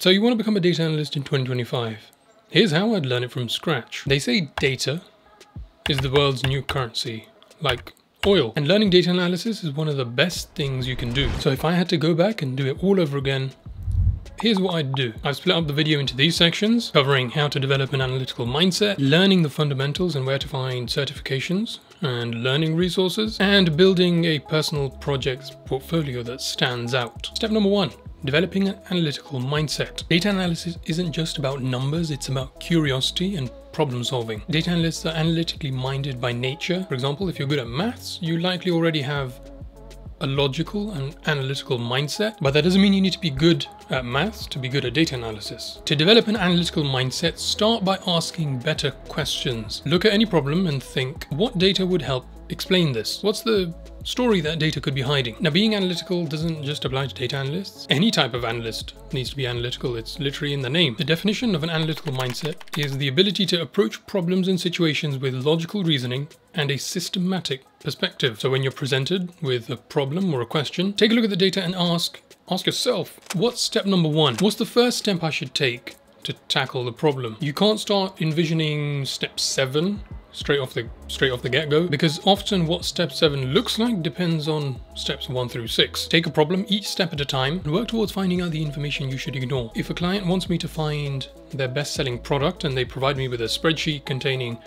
So you want to become a data analyst in 2025. Here's how I'd learn it from scratch. They say data is the world's new currency, like oil. And learning data analysis is one of the best things you can do. So if I had to go back and do it all over again, Here's what I'd do. I've split up the video into these sections, covering how to develop an analytical mindset, learning the fundamentals and where to find certifications and learning resources, and building a personal projects portfolio that stands out. Step number one, developing an analytical mindset. Data analysis isn't just about numbers, it's about curiosity and problem solving. Data analysts are analytically minded by nature. For example, if you're good at maths, you likely already have a logical and analytical mindset, but that doesn't mean you need to be good at maths to be good at data analysis. To develop an analytical mindset, start by asking better questions. Look at any problem and think, what data would help explain this? What's the story that data could be hiding? Now, being analytical doesn't just apply to data analysts. Any type of analyst needs to be analytical. It's literally in the name. The definition of an analytical mindset is the ability to approach problems and situations with logical reasoning and a systematic perspective. So when you're presented with a problem or a question, take a look at the data and ask, ask yourself, what's step number one? What's the first step I should take to tackle the problem? You can't start envisioning step seven straight off the straight off the get-go because often what step 7 looks like depends on steps 1 through 6. Take a problem each step at a time and work towards finding out the information you should ignore. If a client wants me to find their best-selling product and they provide me with a spreadsheet containing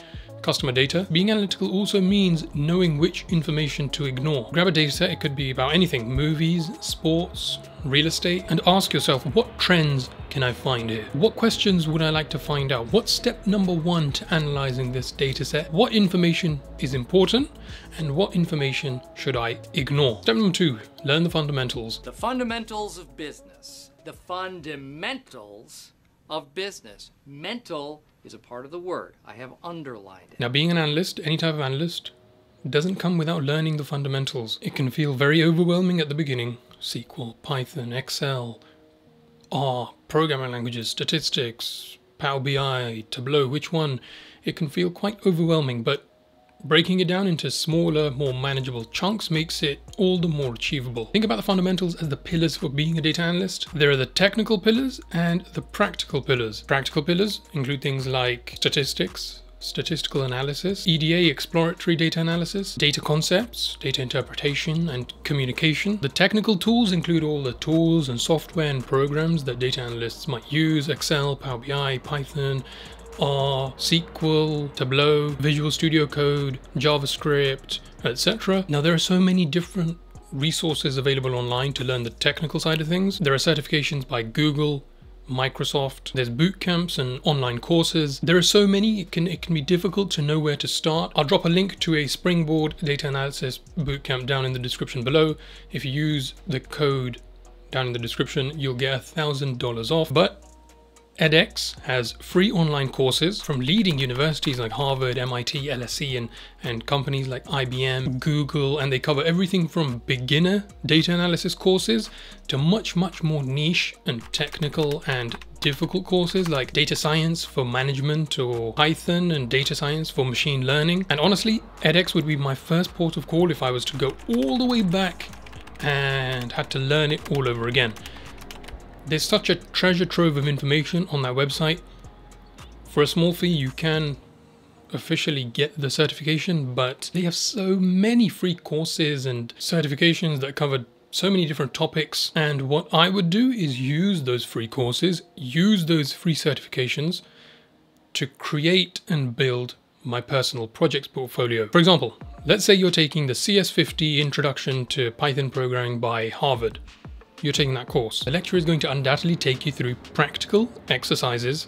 customer data. Being analytical also means knowing which information to ignore. Grab a data set, it could be about anything, movies, sports, real estate, and ask yourself, what trends can I find here? What questions would I like to find out? What's step number one to analyzing this data set? What information is important and what information should I ignore? Step number two, learn the fundamentals. The fundamentals of business. The fundamentals of business. Mental is a part of the word. I have underlined it. Now, being an analyst, any type of analyst, doesn't come without learning the fundamentals. It can feel very overwhelming at the beginning. SQL, Python, Excel, R, programming languages, statistics, Power BI, Tableau, which one? It can feel quite overwhelming, but Breaking it down into smaller, more manageable chunks makes it all the more achievable. Think about the fundamentals as the pillars for being a data analyst. There are the technical pillars and the practical pillars. Practical pillars include things like statistics, statistical analysis, EDA, exploratory data analysis, data concepts, data interpretation, and communication. The technical tools include all the tools and software and programs that data analysts might use, Excel, Power BI, Python, R, SQL, Tableau, Visual Studio Code, JavaScript, etc. Now there are so many different resources available online to learn the technical side of things. There are certifications by Google, Microsoft, there's boot camps and online courses. There are so many, it can, it can be difficult to know where to start. I'll drop a link to a Springboard data analysis bootcamp down in the description below. If you use the code down in the description, you'll get a thousand dollars off. But edX has free online courses from leading universities like Harvard, MIT, LSE, and, and companies like IBM, mm-hmm. Google, and they cover everything from beginner data analysis courses to much, much more niche and technical and difficult courses like data science for management or Python and data science for machine learning. And honestly, edX would be my first port of call if I was to go all the way back and had to learn it all over again. There's such a treasure trove of information on that website. For a small fee, you can officially get the certification, but they have so many free courses and certifications that cover so many different topics. And what I would do is use those free courses, use those free certifications to create and build my personal projects portfolio. For example, let's say you're taking the CS50 Introduction to Python Programming by Harvard you're taking that course. The lecturer is going to undoubtedly take you through practical exercises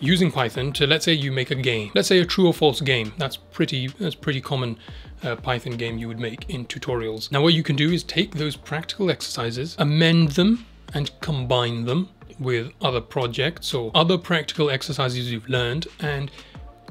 using Python to let's say you make a game. Let's say a true or false game. That's pretty that's pretty common uh, Python game you would make in tutorials. Now what you can do is take those practical exercises, amend them and combine them with other projects or other practical exercises you've learned and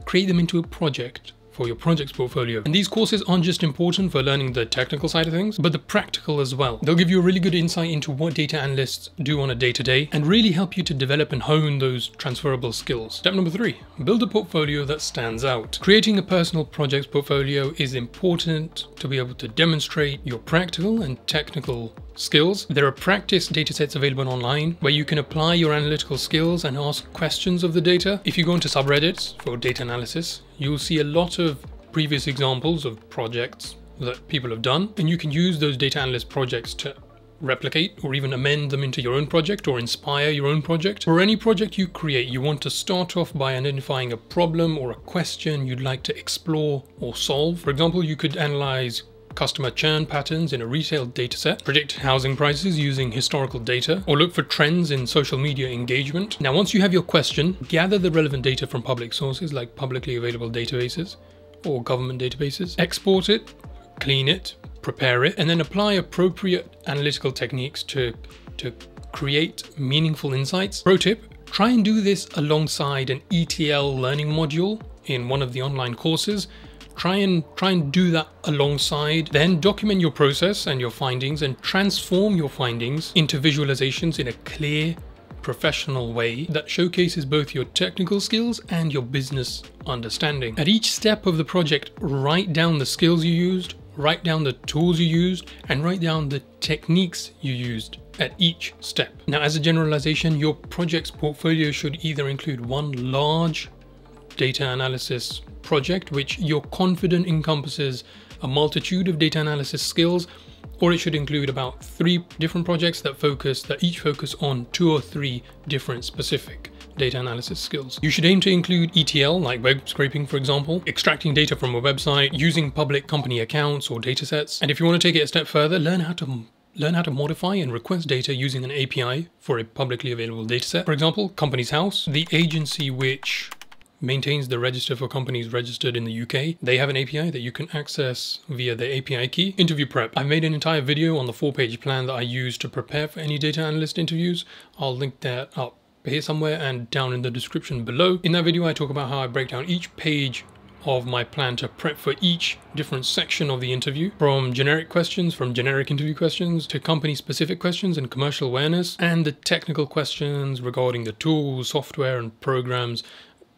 create them into a project for your projects portfolio. And these courses aren't just important for learning the technical side of things, but the practical as well. They'll give you a really good insight into what data analysts do on a day to day and really help you to develop and hone those transferable skills. Step number three, build a portfolio that stands out. Creating a personal projects portfolio is important to be able to demonstrate your practical and technical skills. There are practice datasets available online where you can apply your analytical skills and ask questions of the data. If you go into subreddits for data analysis, you'll see a lot of previous examples of projects that people have done, and you can use those data analyst projects to replicate or even amend them into your own project or inspire your own project. For any project you create, you want to start off by identifying a problem or a question you'd like to explore or solve. For example, you could analyze customer churn patterns in a retail dataset, predict housing prices using historical data, or look for trends in social media engagement. Now, once you have your question, gather the relevant data from public sources like publicly available databases or government databases, export it, clean it, prepare it, and then apply appropriate analytical techniques to, to create meaningful insights. Pro tip, try and do this alongside an ETL learning module in one of the online courses try and try and do that alongside then document your process and your findings and transform your findings into visualizations in a clear professional way that showcases both your technical skills and your business understanding. At each step of the project, write down the skills you used, write down the tools you used, and write down the techniques you used at each step. Now, as a generalization, your project's portfolio should either include one large data analysis project, which you're confident encompasses a multitude of data analysis skills, or it should include about three different projects that focus, that each focus on two or three different specific data analysis skills. You should aim to include ETL, like web scraping, for example, extracting data from a website, using public company accounts or datasets. And if you want to take it a step further, learn how to learn how to modify and request data using an API for a publicly available dataset. For example, Companies House, the agency which maintains the register for companies registered in the UK. They have an API that you can access via the API key. Interview prep. I've made an entire video on the four page plan that I use to prepare for any data analyst interviews. I'll link that up here somewhere and down in the description below. In that video, I talk about how I break down each page of my plan to prep for each different section of the interview from generic questions, from generic interview questions to company specific questions and commercial awareness, and the technical questions regarding the tools, software, and programs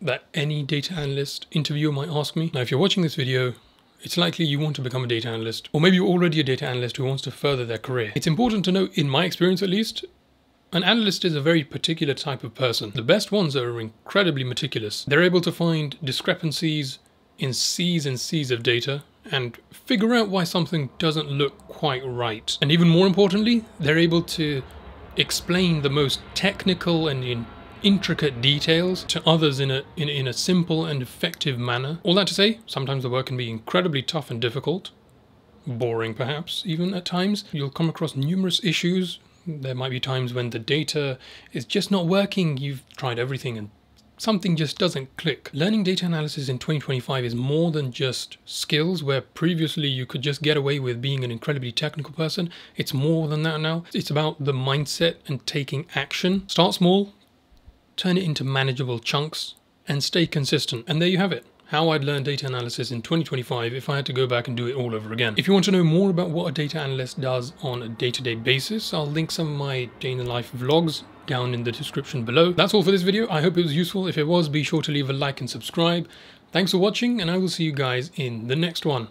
that any data analyst interviewer might ask me. Now, if you're watching this video, it's likely you want to become a data analyst, or maybe you're already a data analyst who wants to further their career. It's important to note, in my experience at least, an analyst is a very particular type of person. The best ones are incredibly meticulous. They're able to find discrepancies in seas and seas of data and figure out why something doesn't look quite right. And even more importantly, they're able to explain the most technical and intricate details to others in a, in, in a simple and effective manner. All that to say, sometimes the work can be incredibly tough and difficult, boring perhaps even at times. You'll come across numerous issues. There might be times when the data is just not working. You've tried everything and something just doesn't click. Learning data analysis in 2025 is more than just skills where previously you could just get away with being an incredibly technical person. It's more than that now. It's about the mindset and taking action. Start small, turn it into manageable chunks, and stay consistent. And there you have it. How I'd learn data analysis in 2025 if I had to go back and do it all over again. If you want to know more about what a data analyst does on a day-to-day -day basis, I'll link some of my day in the life vlogs down in the description below. That's all for this video. I hope it was useful. If it was, be sure to leave a like and subscribe. Thanks for watching, and I will see you guys in the next one.